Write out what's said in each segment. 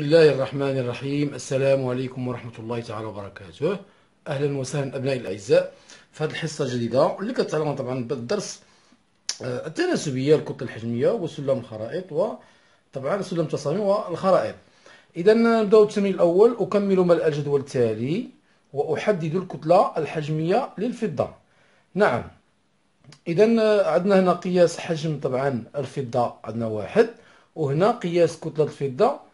بسم الله الرحمن الرحيم السلام عليكم ورحمة الله تعالى وبركاته أهلا وسهلا أبنائي الأعزاء في هذه الحصة الجديدة اللي كتعلمنا طبعا بالدرس التناسبية الكتلة الحجمية وسلم الخرائط وطبعا سلم التصاميم والخرائط إذا نبدأ التمرين الأول أكمل ملء الجدول التالي وأحدد الكتلة الحجمية للفضة نعم إذا عندنا هنا قياس حجم طبعا الفضة عندنا واحد وهنا قياس كتلة الفضة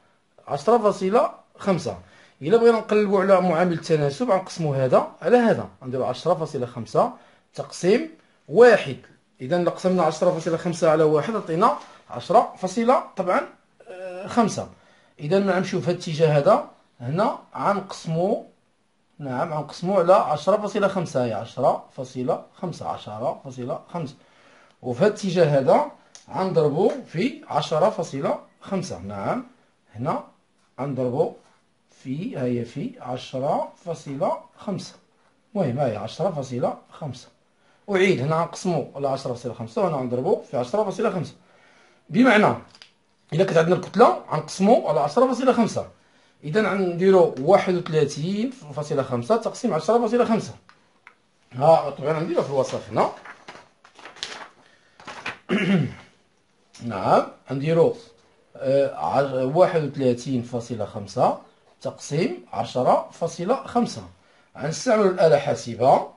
عشرة فاصلة خمسة. إلا بغينا نقلبو على معامل التناسب غنقسمو هذا على هذا. غنديرو عشرة فاصلة خمسة تقسيم واحد. إذا إلا قسمنا عشرة فاصلة خمسة على واحد عطينا عشرة فاصلة طبعا آه، خمسة. إذا نمشيو في الاتجاه هذا هنا غنقسمو نعم غنقسمو على عشرة فاصلة خمسة. هي عشرة فاصلة خمسة عشرة فاصلة خمسة. وفي هاد الاتجاه هذا غنضربو في عشرة فاصلة خمسة. نعم هنا غنضربو في هي في عشرة فاصلة خمسة. المهم هاهي عشرة فاصلة خمسة. أعيد هنا غنقسمو على عشرة فاصلة خمسة وهنا غنضربو في عشرة فاصلة خمسة. بمعنى إلا كانت عندنا الكتلة غنقسمو على عشرة فاصلة خمسة. إذا غنديرو واحد وثلاثين فاصلة خمسة تقسيم عشرة فاصلة خمسة. ها طبعا غنديرو في الوسط هنا. نعم غنديرو واحد وثلاثين فاصلة خمسة تقسيم عشرة فاصلة خمسة. غنستعملو الآلة حاسبة.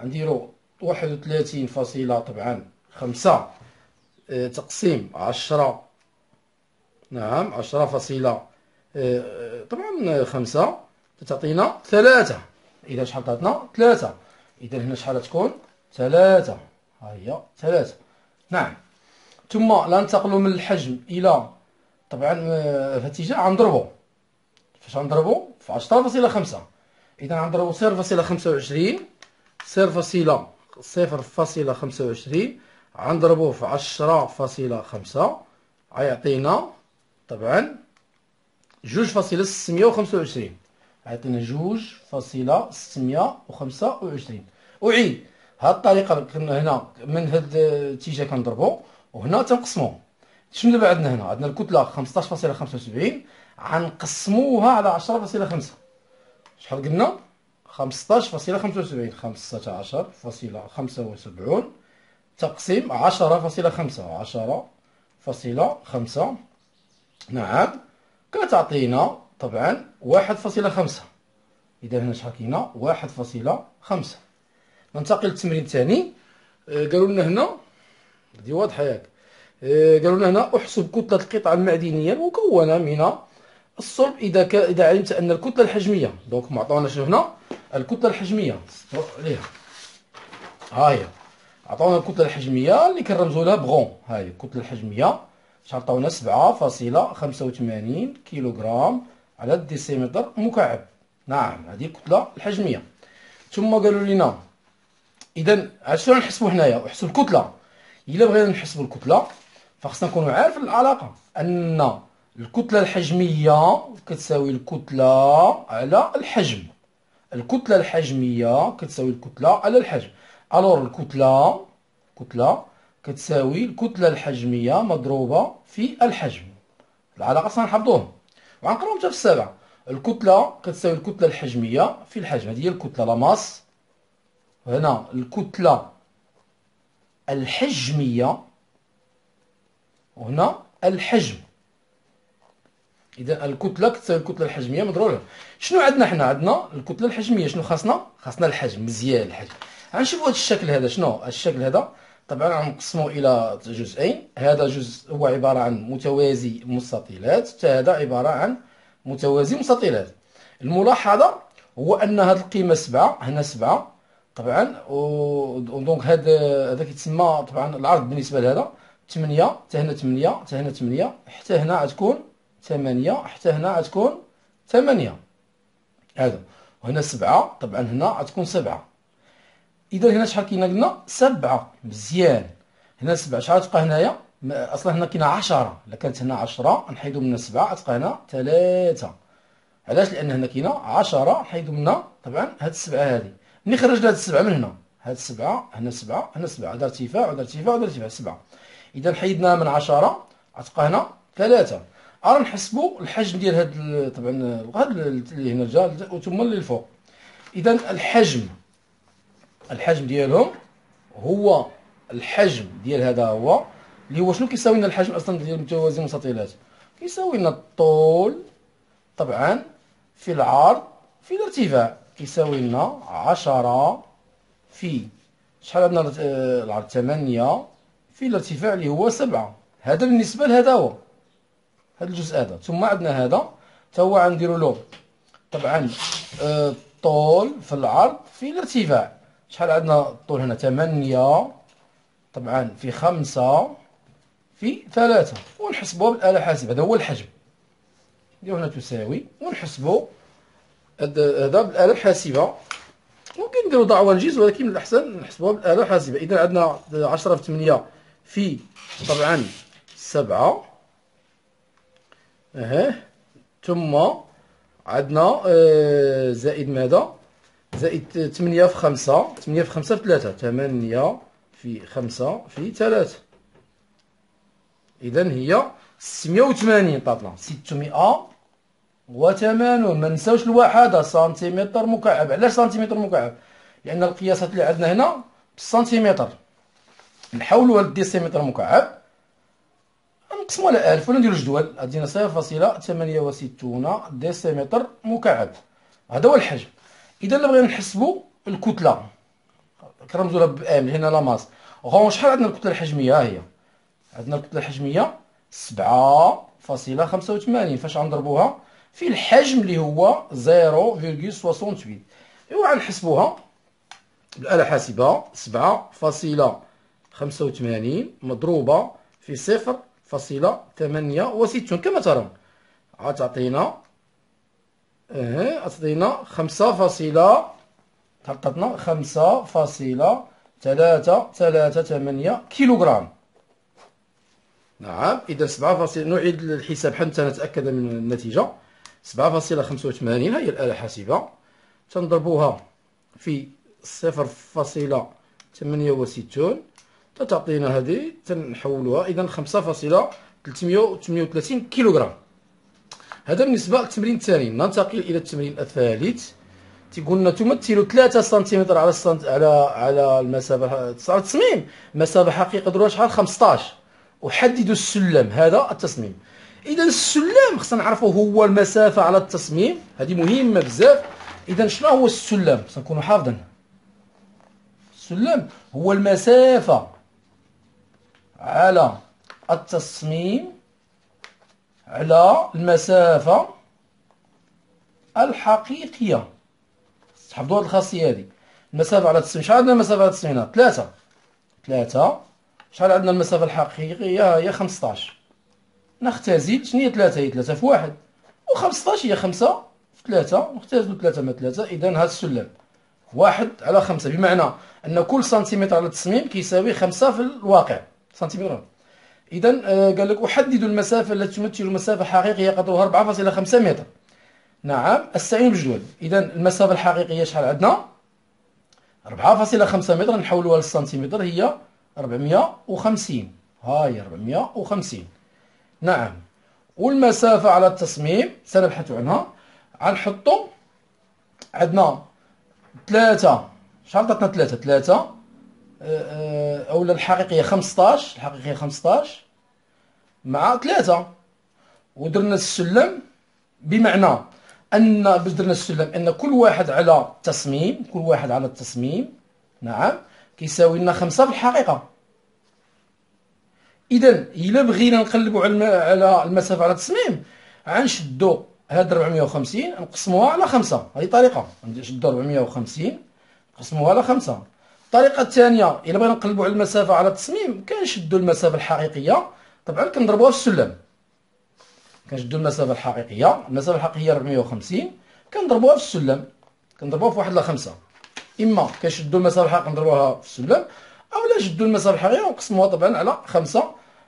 غنديرو واحد وثلاثين فاصلة طبعا خمسة. آه، تقسيم عشرة. نعم عشرة فاصلة آه، طبعا خمسة. تعطينا ثلاثة. إذا شحال عطاتنا ثلاثة. إذا هنا شحال تكون؟ ثلاثة. ها هي ثلاثة. نعم. ثم ننتقل من الحجم إلى طبعا آه، في اتجاه غنضربو فاش غنضربو في عشرة فاصلة خمسة. إذا غنضربو صفر فاصلة خمسة وعشرين صفر فاصلة صفر فاصلة خمسة وعشرين غنضربوه في عشرة فاصلة خمسة. غيعطينا طبعا جوج فاصلة ستمية وخمسة وعشرين. غيعطينا جوج فاصلة ستمية وخمسة وعشرين. أعيد. هاد الطريقة كنا هنا من هاد الاتجاه كنضربو وهنا تنقسمو. شنو دابا عندنا هنا؟ عندنا الكتلة 15.75 غنقسموها على 10.5 شحال قلنا؟ 15.75 15.75 تقسيم 10.5 10.5 نعم. كتعطينا طبعا 1.5 إذا هنا شحال كاينة؟ 1.5 ننتقل للتمرين الثاني. آه، قالوا لنا هنا هذه واضحة ياك. قالوا لنا هنا أحسب كتلة القطعة المعدنية المكونة من الصلب إذا ك... إذا علمت أن الكتلة الحجمية دونك معطونا شنو هنا؟ الكتلة الحجمية. عليها. ها هي. عطونا الكتلة الحجمية اللي كنرمزوا لها بغون. هاي الكتلة الحجمية. عطاونا سبعة فاصلة خمسة وثمانين كيلوغرام على الديسيمتر مكعب. نعم هذه الكتلة الحجمية. ثم قالوا لنا إذا شنو نحسبوا هنايا أحسب الكتلة. إلا بغينا نحسبوا الكتلة فخصنا نكونوا عارفين العلاقة. أن الكتلة الحجمية كتساوي الكتلة على الحجم. الكتلة الحجمية كتساوي الكتلة على الحجم. ألور الكتلة كتلة كتساوي الكتلة الحجمية مضروبة في الحجم. العلاقة سنحفظوهم وغنقراوهم حتى في السابعة الكتلة كتساوي الكتلة الحجمية في الحجم. هذه هي الكتلة لاماس هنا الكتلة الحجمية وهنا الحجم. إذا الكتلة كتساوي الكتلة الحجمية مضروبه شنو عندنا حنا؟ عندنا الكتلة الحجمية شنو خاصنا؟ خاصنا الحجم مزيان الحجم. غنشوفوا هذا الشكل هذا شنو؟ الشكل هذا طبعا غنقسمو إلى جزئين. هذا جزء هو عبارة عن متوازي مستطيلات هذا عبارة عن متوازي مستطيلات. الملاحظه هو أن هذه القيمة سبعة هنا سبعة. طبعا ودونك هذا هذا كيتسمى طبعا العرض بالنسبة لهذا. 8 حتى هنا 8 حتى هنا 8 حتى هنا غتكون 8 حتى هنا غتكون 8 هذا. وهنا 7 طبعا هنا غتكون 7 إذا هنا شحال كاينة قلنا 7 مزيان. هنا 7 شحال تبقى هنايا؟ أصلا هنا كاينة 10 إلا كانت هنا 10 نحيدو منها 7 غتبقى هنا 3 علاش؟ لأن هنا كاينة 10 نحيدو منها طبعا هاد السبعة هذه ملي خرجنا هاد السبعة؟ من هنا. هاد السبعة هنا 7 هنا 7 هذا ارتفاع وهذا ارتفاع وهذا ارتفاع. 7 إذا حيدنا من عشرة غتبقى هنا ثلاثة. راه نحسبوا الحجم ديال هاد طبعا هاد ال- اللي هنا جا ثم اللي الفوق اذا الحجم الحجم ديالهم هو الحجم ديال هذا هو اللي هو شنو كيساوي لنا الحجم أصلا ديال المتوازي المستطيلات؟ كيساوي لنا الطول طبعا في العرض في الارتفاع. كيساوي لنا عشرة في شحال عندنا؟ آه، العرض ثمانية. في الارتفاع اللي هو سبعة. هذا بالنسبة لهذا هو. هذا الجزء هذا. ثم عندنا هذا. تا هو غنديرو له طبعا آه، الطول في العرض في الارتفاع شحال عندنا الطول هنا؟ ثمانية. طبعا في خمسة. في ثلاثة. ونحسبوها بالآلة الحاسبة هذا هو الحجم. نديرو هنا تساوي. ونحسبو هذا بالآلة الحاسبة. ممكن نديرو ضع ونجيز ولكن من الأحسن نحسبوها بالآلة الحاسبة. إذا عندنا عشرة في ثمانية. في طبعا سبعة. أها. ثم عندنا آه، زائد ماذا؟ زائد 8 في 5 8 في 5 في 3 8 في 5 في 3 اذا هي 680 عطاتنا 680 ما نساوش الوحده سنتيمتر مكعب. علاش سنتيمتر مكعب؟ لأن القياسات اللي عندنا هنا بالسنتيمتر نحولوها للديسيمتر مكعب. نقسمو على 1000 ولا نديرو جدول. عندنا 0.68 ديسيمتر مكعب. هذا هو الحجم. إذا الا بغينا نحسبوا الكتلة. كنرمزوا لها بأم هنا لا ماس. غون شحال عندنا الكتلة الحجمية؟ ها هي. عندنا الكتلة الحجمية 7.85 فاش غنضربوها؟ في الحجم اللي هو 0.68 إيوا غنحسبوها بالآلة الحاسبة 7.85 مضروبة في صفر فاصلة ثمانية وستون. كما ترون غتعطينا آه غتعطينا خمسة فاصلة حققنا خمسة فاصلة ثلاثة ثلاثة ثمانية كيلوغرام. نعم إذا سبعة فاصلة نعيد الحساب حتى نتأكد من النتيجة. سبعة فاصلة خمسة وثمانين هي الآلة الحاسبة. تنضربوها في صفر فاصلة ثمانية وستون. تعطينا هذه تنحولوها وثمانية وثلاثين كيلوغرام. هذا بالنسبة للتمرين الثاني. ننتقل إلى التمرين الثالث. تيقول لنا تمثل 3 سنتيمتر على السنت على على المسافة على التصميم مسافة حقيقة دروها شحال؟ 15 أحدد السلم. هذا التصميم. إذا السلم خصنا نعرفوا هو المسافة على التصميم. هذه مهمة بزاف. إذا شنو هو السلم؟ خصنا نكونوا حافظين. السلم هو المسافة على التصميم على المسافة الحقيقية. تحفظوا هذه الخاصية هذه. المسافة على التصميم. شحال عندنا المسافة على التصميم هنا ثلاثة. ثلاثة. شحال عندنا المسافة الحقيقية؟ هي 15 نختزل. شنو هي ثلاثة؟ هي ثلاثة في واحد. و15 هي خمسة في ثلاثة. نختزلوا ثلاثة مع ثلاثة. إذا هذا السلم. واحد على خمسة. بمعنى أن كل سنتيمتر على التصميم كيساوي خمسة في الواقع. سنتيمتر إذا آه، قال لك أحدد المسافة التي تمثل مسافة حقيقية قدرها 4.5 متر. نعم أستعين بالجدول إذا المسافة الحقيقية شحال عندنا؟ 4.5 متر. نحولوها للسنتيمتر هي 450 هاي 450 نعم. والمسافة على التصميم سنبحث عنها. غنحطو عندنا ثلاثة. شحال عطاتنا ثلاثة؟ ثلاثة. أولا الحقيقية 15 الحقيقية 15 مع 3 ودرنا السلم بمعنى أن باش درنا السلم أن كل واحد على التصميم كل واحد على التصميم نعم كيساوي لنا 5 في الحقيقة. اذا إلا بغينا نقلبوا على المسافة على التصميم غنشدو هاد 450 نقسموها على 5 هذه طريقة. نشدوا 450 نقسموها على 5 الطريقة الثانية إلا بغينا نقلبوا على المسافة على التصميم كنشدوا المسافة الحقيقية. طبعا كنضربوها في السلم. كنشدوا المسافة الحقيقية. المسافة الحقيقية 450 كنضربوها في السلم. كنضربوها في واحد لخمسة إما كنشدوا المسافة الحقيقية كنضربوها في السلم اولا شدوا المسافة الحقيقية ونقسموها طبعا على خمسة.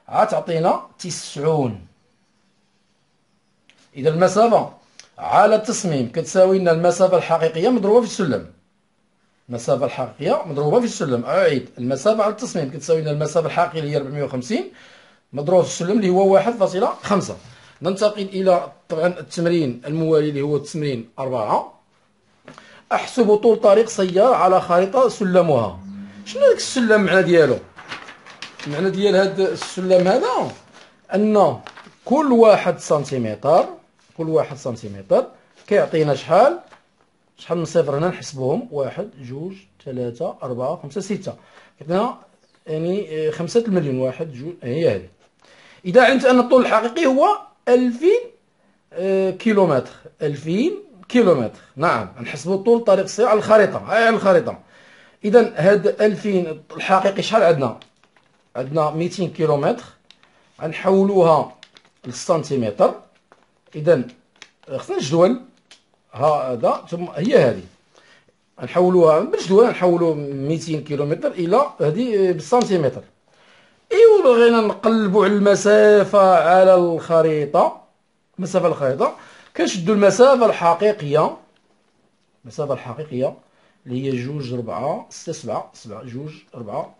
عتعطينا تسعون. 90 إذا المسافة على التصميم كتساوي لنا المسافة الحقيقية مضروبة في السلم. المسافة الحقيقية. مضروبة في السلم. أعيد. المسافة على التصميم. كتساوي لنا المسافة الحقيقية اللي هي 450 مضروبة في السلم اللي هو واحد فاصلة خمسة. ننتقل إلى طبعا التمرين الموالي اللي هو التمرين أربعة. أحسب طول طريق سيارة على خريطة سلمها. شنو هذاك السلم المعنى ديالو؟ المعنى ديال هذا السلم هذا؟ أن كل واحد سنتيمتر كل واحد سنتيمتر كيعطينا شحال؟ شحال من صفر هنا؟ نحسبهم. واحد جوج ثلاثة أربعة خمسة ستة. كيعطينا يعني خمسة المليون. واحد جوج هي هذه. إذا علمت أن الطول الحقيقي هو ألفين آه، كيلومتر. ألفين كيلومتر. نعم نحسبوا طول طريق السير على الخريطة. هاي على الخريطة. إذا هاد ألفين الحقيقي شحال عندنا؟ عندنا ميتين كيلومتر. غنحولوها للسنتيمتر. إذا خصنا الجدول هذا ثم هي هذه. نحولوها بالجدول نحولوا 200 كيلومتر إلى هذه بالسنتيمتر إيوا بغينا نقلبوا على المسافة على الخريطة. المسافة الخريطة. كنشدوا المسافة الحقيقية. المسافة الحقيقية اللي هي جوج ربعة ستة سبعة سبعة جوج ربعة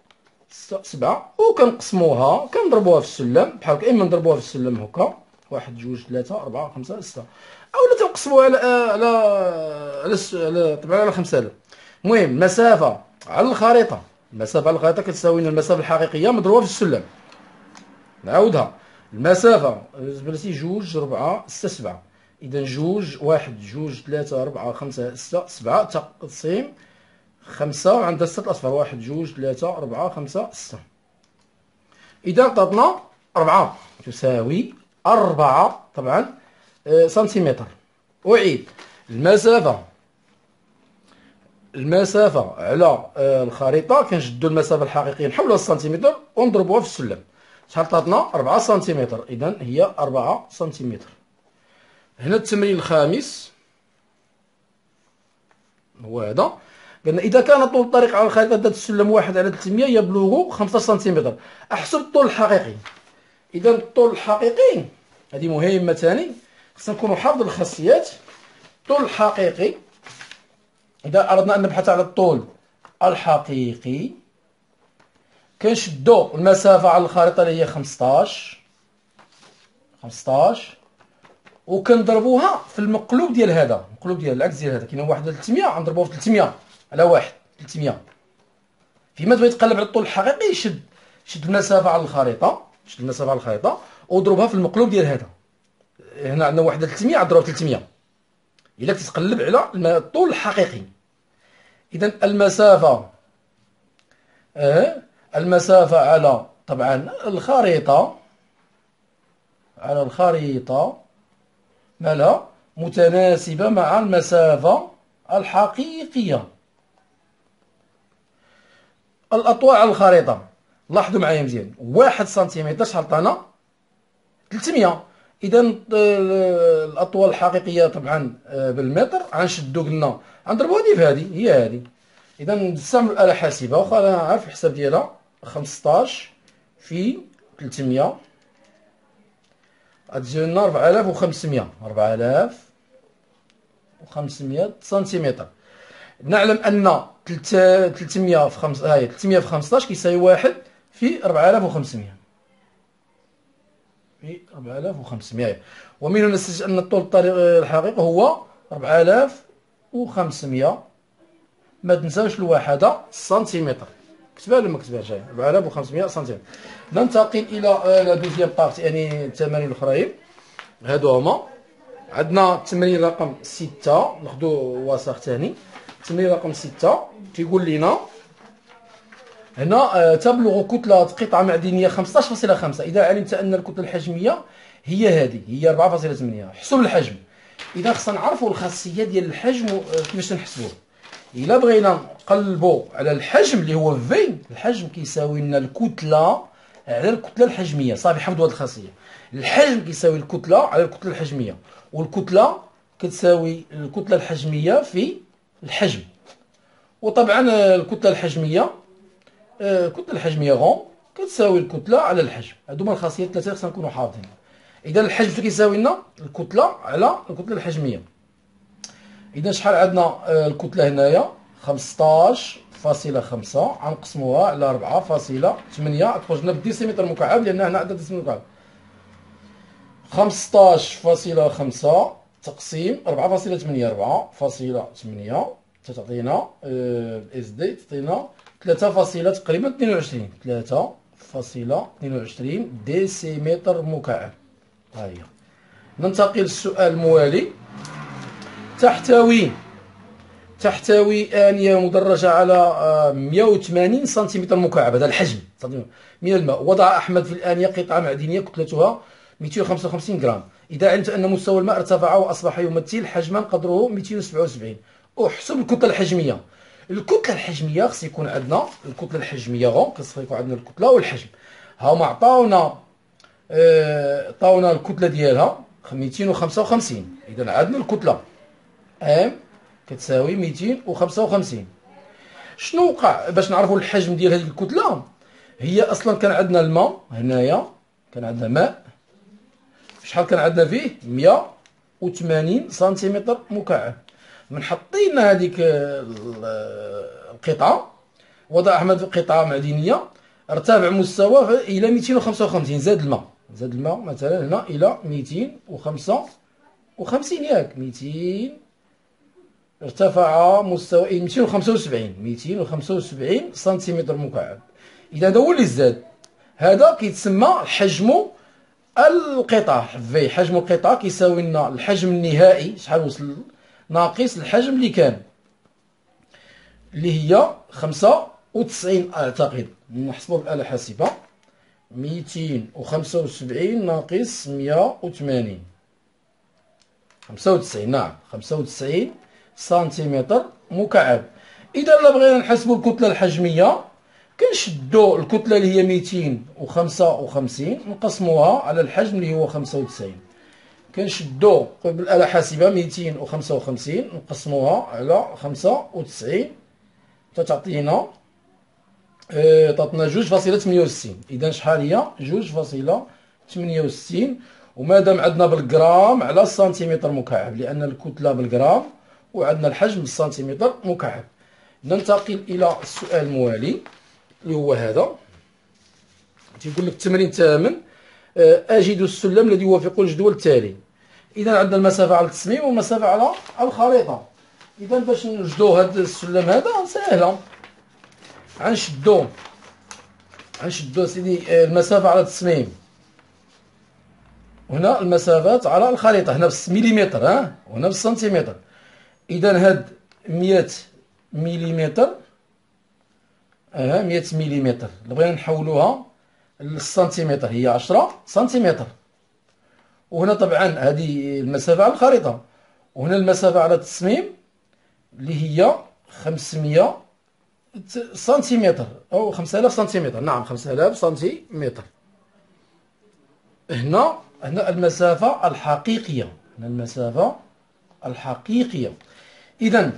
ستة سبعة. وكنقسموها كنضربوها في السلم. بحال اما نضربوها في السلم هكا. واحد جوج ثلاثة أربعة خمسة ستة. اولا تنقسموها على على على, على طبعا على 5000 المهم المسافه على الخريطة. المسافه على الخريطة كتساوي المسافة الحقيقية مضروبة في السلم. نعاودها. المسافة بلاتي جوج ربعة ستة سبعة. إذا جوج واحد جوج ثلاثة أربعة خمسة ستة سبعة. تقسيم خمسة عندها ستة الأصفار واحد جوج ثلاثة أربعة خمسة ستة. إذا عطاتنا أربعة. تساوي أربعة. طبعا سنتيمتر. أعيد. المسافة. المسافة على آه، الخريطة. كنشدو المسافة الحقيقية نحولوها للسنتيمتر ونضربوها في السلم. شحال عطاتنا 4 سنتيمتر. إذا هي 4 سنتيمتر. هنا التمرين الخامس. هو هذا. قلنا إذا كان طول الطريق على الخريطة ذات السلم واحد على 300 يبلغ 15 سنتيمتر. أحسب الطول الحقيقي. إذا الطول الحقيقي هذه مهمة ثاني خصنا نكونوا حافظ الخاصيات الطول الحقيقي. إذا أردنا أن نبحث على الطول الحقيقي كنشدو المسافة على الخريطة اللي هي 15 15 وكنضربوها في المقلوب ديال هذا المقلوب ديال العكس ديال هذا. كاين واحد 300 غنضربوه في 300 على واحد 300 فيما تبغي تقلب على الطول الحقيقي شد شد المسافة على الخريطة شد المسافة على الخريطة وضربها في المقلوب ديال هذا. هنا عندنا واحد 300 غضرب 300 إلا تتقلب على الطول الحقيقي. اذا المسافة آه المسافة على طبعا الخريطة على الخريطة مالها متناسبة مع المسافة الحقيقية. الاطوال على الخريطة لاحظوا معايا مزيان. واحد سنتيمتر شحال عطانا 300 إذا آه، الأطوال الحقيقية طبعا آه، بالمتر غنشدو قلنا. غنضربو هذه في هذه هي هذه إذا نستعمل الآلة حاسبة واخا أنا عارف الحساب ديالها 15 في 300 غتجي لنا 4500 4500 سنتيمتر. نعلم أن 300 في 5 هاي 300 في 15 كيساوي 1 في 4500 في 4500 ومن هنا نستنتج أن طول الطريق الحقيقي هو 4500 ما تنساوش الوحدة سنتيمتر. كتبها ولا ما كتبهاش 4500 سنتيمتر. ننتقل إلى لا دوزيام بارتي يعني التمارين الأخرين. هادو هما. عندنا التمرين رقم 6 ناخذ وسخ ثاني التمرين رقم 6 تيقول لنا هنا آه، تبلغ كتلة قطعة معدنية 15.5 إذا علمت أن الكتلة الحجمية هي هذه هي 4.8 حسب الحجم. إذا خصنا نعرفوا الخاصية ديال الحجم آه، كيفاش نحسبوه. إلا بغينا نقلبوا على الحجم اللي هو في الحجم كيساوي لنا الكتلة على الكتلة الحجمية. صافي حفظوا هذه الخاصية. الحجم كيساوي الكتلة على الكتلة الحجمية. والكتلة كتساوي الكتلة الحجمية في الحجم. وطبعا آه، الكتلة الحجمية الكتله آه، الحجميه غون كتساوي الكتلة على الحجم. هادو هما الخاصيات الثلاثة خصنا نكونوا حافظين إذا الحجم كيساوي لنا؟ الكتلة على الكتلة الحجمية. إذا شحال عندنا آه، الكتلة هنايا؟ 15 فاصلة خمسة غنقسموها على أربعة فاصلة تخرج لنا بالديسيمتر مكعب لأن هنا عندنا ديسيمتر مكعب. خمسطاش فاصلة خمسة تقسيم ربعة فاصلة تمنية ربعة فاصلة تمنية تعطينا إس دي تعطينا ثلاثة فاصلة تقريبا اثنين وعشرين. ثلاثة فاصلة اثنين وعشرين ديسيمتر مكعب. ها هي ننتقل للسؤال الموالي. تحتوي تحتوي آنية مدرجة على 180 سنتيمتر مكعب. هذا الحجم. من الماء. وضع أحمد في الآنية قطعة معدنية كتلتها 255 غرام إذا علمت أن مستوى الماء ارتفع وأصبح يمثل حجما قدره 277 احسب الكتلة الحجمية. الكتلة الحجمية خص يكون عندنا الكتلة الحجمية غو خص يكون عندنا الكتلة والحجم هما عطاونا عطاونا الكتلة ديالها 255 إذا عندنا الكتلة ام كتساوي 255 شنو وقع باش نعرفوا الحجم ديال هذه الكتلة هي أصلا كان عندنا الماء هنايا كان عندنا ماء شحال كان عندنا فيه 180 سنتيمتر مكعب من حطينا هذيك القطعة. وضع أحمد قطعة معدنيه ارتفع مستواه إلى 255 زاد الماء. زاد الماء مثلا هنا إلى 255 ياك. 200 ارتفع مستوى 275 275 سنتيمتر مكعب. إذا هذا هو اللي زاد هذا كيتسمى حجمه القطع. في حجم القطع كيساوي لنا الحجم النهائي. شحال وصل؟ ناقص الحجم اللي كان اللي هي 95 أعتقد. نحسبوا بالآلة الحاسبة 275 ناقص 180 95 نعم. 95 سنتيمتر مكعب. إذا بغينا نحسبوا الكتلة الحجمية كنشدو الكتلة اللي هي 255 نقسموها على الحجم اللي هو 95 كنشدو بالاله حاسبة 255 نقسموها على 95 تتعطينا آه تعطينا جوج فاصلة 68 إذا شحال هي؟ جوج فاصلة 68 ومادام عندنا بالجرام على السنتيمتر مكعب لأن الكتلة بالجرام وعندنا الحجم بالسنتيمتر مكعب. ننتقل إلى السؤال الموالي اللي هو هذا. تيقول لك التمرين الثامن آه، أجد السلم الذي يوافق الجدول التالي. إذا عندنا المسافة على التصميم والمسافة على الخريطة. إذا باش نوجدو هذا السلم هذا سهلة غنشدو. غنشدو سيدي آه، المسافة على التصميم وهنا المسافات على الخريطة هنا بالمليمتر ها؟ وهنا بالسنتيمتر إذا هاد 100 مليمتر آه 100 مليمتر. بغينا نحولوها للسنتيمتر هي 10 سنتيمتر. وهنا طبعا هذه المسافة على الخريطة. وهنا المسافة على التصميم اللي هي 500 سنتيمتر أو 5000 سنتيمتر. نعم 5000 سنتيمتر. هنا هنا المسافة الحقيقية. هنا المسافة الحقيقية. إذا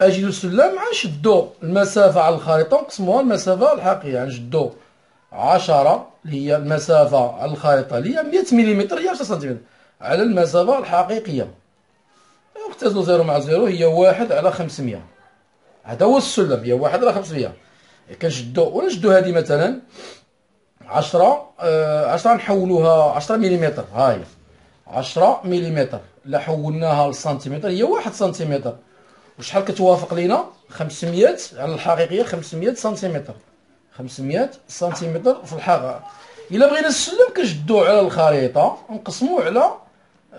أجي السلم غنشدو المسافة على الخريطة ونقسموها المسافة الحقيقية. غنشدو عشرة هي المسافة على الخريطة هي 100 مليمتر هي 10 سنتيمتر. على المسافة الحقيقية. اختزلوا zéro مع zéro هي واحد على 500 هذا هو السلم هي واحد على 500 كنشدو ونشدو هذه مثلا 10 10 نحولوها 10 مليمتر. ها هي 10 مليمتر. لا حولناها للسنتيمتر هي واحد سنتيمتر. وشحال كتوافق لينا؟ 500 على الحقيقية 500 سنتيمتر. 500 سنتيمتر في الحقيقة. إلا بغينا السلم كنشدوه على الخريطة ونقسموه على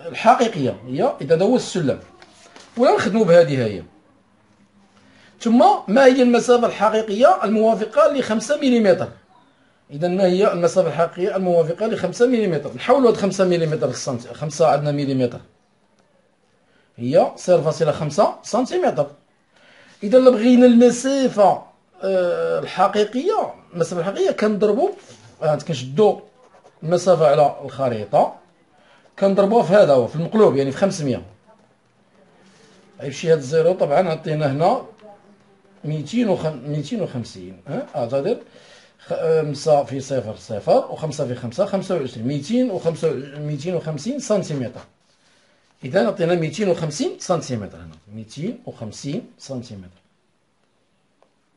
الحقيقية هي إذا هو السلم. ولا نخدموا بهذه هي. ثم ما هي المسافة الحقيقية الموافقة ل 5 ملم إذا ما هي المسافة الحقيقية الموافقة ل 5 ملم نحولوا هاد 5 ملم للسنتي 5 عندنا مليمتر. هي صفر فاصلة خمسة سنتيمتر. إذا بغينا المسافة آه، الحقيقية المسافة الحقيقية كنضربو كنشدو المسافة على الخريطة كنضربوها في هذا هو في المقلوب يعني في خمسمية. غيمشي هاد الزيرو طبعا عطينا هنا ميتين ميتين وخمسين اعتذر خمسة في صفر صفر وخمسة في خمسة خمسة وعشرين. ميتين وخمسة ميتين وخمسين سنتيمتر. إذا عطينا 250 سنتيمتر هنا. 250 سنتيمتر.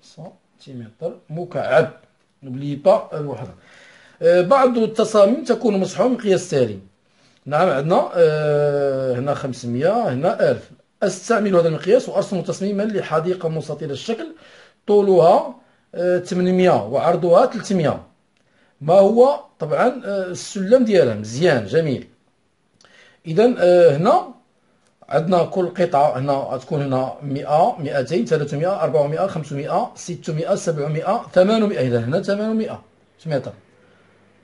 سنتيمتر مكعب. نوبلي با الوحدة آه، بعض التصاميم تكون مصحوبة من قياس تالي نعم عندنا آه هنا 500 هنا 1000 أستعمل هذا المقياس وأرسم تصميما لحديقة مستطيله الشكل. طولها آه 800 وعرضها 300 ما هو؟ طبعا آه السلم ديالها. مزيان جميل. اذا آه هنا عندنا كل قطعة هنا تكون هنا 100 200 300 400 500 600 700 800 إذا هنا 800 متر.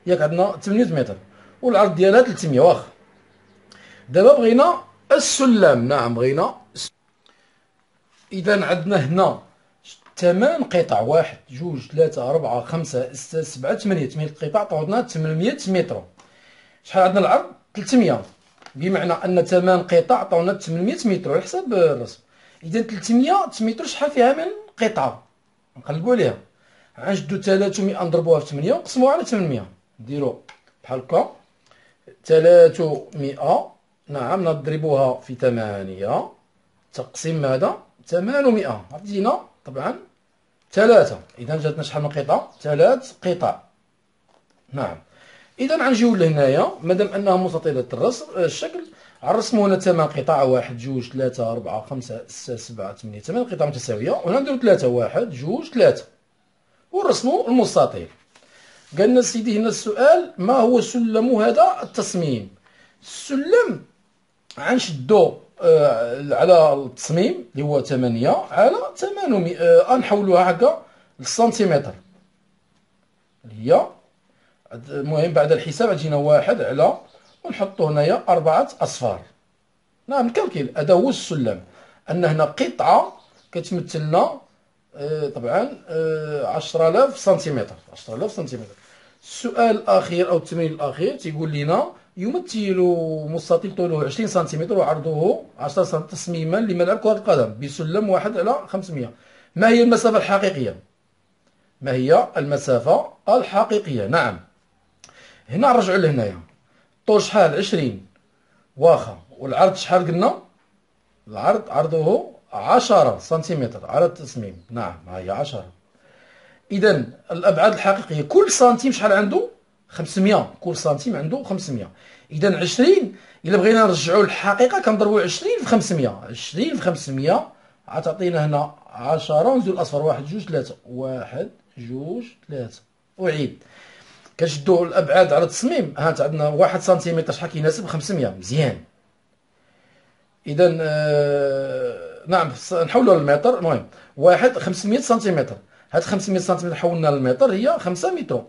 ياك عندنا 800 متر. والعرض ديالها 300 واخا. دابا بغينا السلم نعم بغينا إذا عندنا هنا ثمان قطع. واحد جوج ثلاثة أربعة خمسة ستة سبعة ثمانية. ثمانية قطع تعوضنا 800 متر. شحال عندنا العرض؟ 300 بمعنى أن ثمان قطع عطاونا 800 متر على حساب الرسم إذا 300 متر شحال فيها من قطعة؟ نقلبوا عليها غنشدو 300 نضربوها في 8 ونقسموها على 800 نديرو بحال هكا. 300 نعم نضربوها في 8 تقسيم ماذا؟ 800 عطينا طبعا ثلاثة إذا جاتنا شحال من قطعة؟ ثلاث قطع. نعم. إذا غنجيو لهنايا مادام أنها مستطيلة آه، الشكل غنرسمو هنا ثمان قطع واحد جوج ثلاثة أربعة خمسة ستة سبعة ثمانية. ثمان قطع متساوية وهنا نديرو ثلاثة واحد جوج ثلاثة. ونرسمو المستطيل. قالنا سيدي هنا السؤال ما هو سلم هذا التصميم؟ السلم غنشدو آه على التصميم اللي هو ثمانية على ثمانمية آه نحولوها هكا للسنتيمتر. اللي هي المهم بعد الحساب تجينا واحد على ونحطو هنايا أربعة أصفار. نعم الكالكيل هذا هو السلم. أن هنا قطعة كتمثل لنا آه طبعا آه عشرة آلاف سنتيمتر. عشرة آلاف سنتيمتر. السؤال الأخير أو التمرين الأخير تيقول لنا يمثل مستطيل طوله 20 سنتيمتر وعرضه 10 سنتيمتر تصميما لملعب كرة القدم بسلم واحد على 500 ما هي المسافة الحقيقية؟ ما هي المسافة الحقيقية؟ نعم. هنا نرجعوا لهنايا. الطول شحال؟ عشرين. واخا. والعرض شحال قلنا؟ العرض عرضه عشرة سنتيمتر. على التصميم. نعم ها هي عشرة. اذا الأبعاد الحقيقية كل سنتيم شحال عنده؟ 500 كل سنتيم عنده 500 اذا 20 إلا بغينا نرجعوا للحقيقة كنضربوا 20 في 500 20 في 500 غتعطينا هنا 10 ونزيدو الأصفر واحد جوج ثلاثة. واحد جوج ثلاثة. أعيد. كنشدو الأبعاد على التصميم. هانت عندنا واحد سنتيمتر شحال كيناسب؟ 500 مزيان. اذا آه نعم نحولوها للمتر المهم واحد 500 سنتيمتر. هاد 500 سنتيمتر حولنا للمتر هي 5 متر.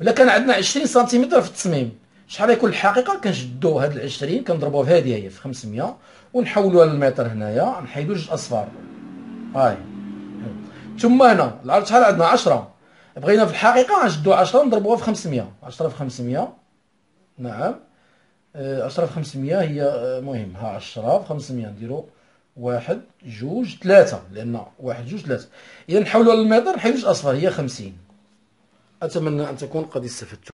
ولا كان عندنا 20 سنتيمتر في التصميم. شحال يكون الحقيقة؟ كنشدو هاد ال 20 كنضربوها في هذه هي في 500 ونحولوها للمتر هنايا. نحيدو جوج أصفار. هاي. ثم هنا العرض شحال عندنا؟ 10 بغينا في الحقيقة نشدو عشرة نضربوها في خمسمية. عشرة في خمسمية. نعم. آه، عشرة في خمسمية هي آه، مهم. ها عشرة في خمسمية نديرو واحد جوج ثلاثة لأن واحد جوج ثلاثة. إذا نحولوها للمتر نحيدو جوج أصفار هي خمسين. أتمنى أن تكون قد استفدتم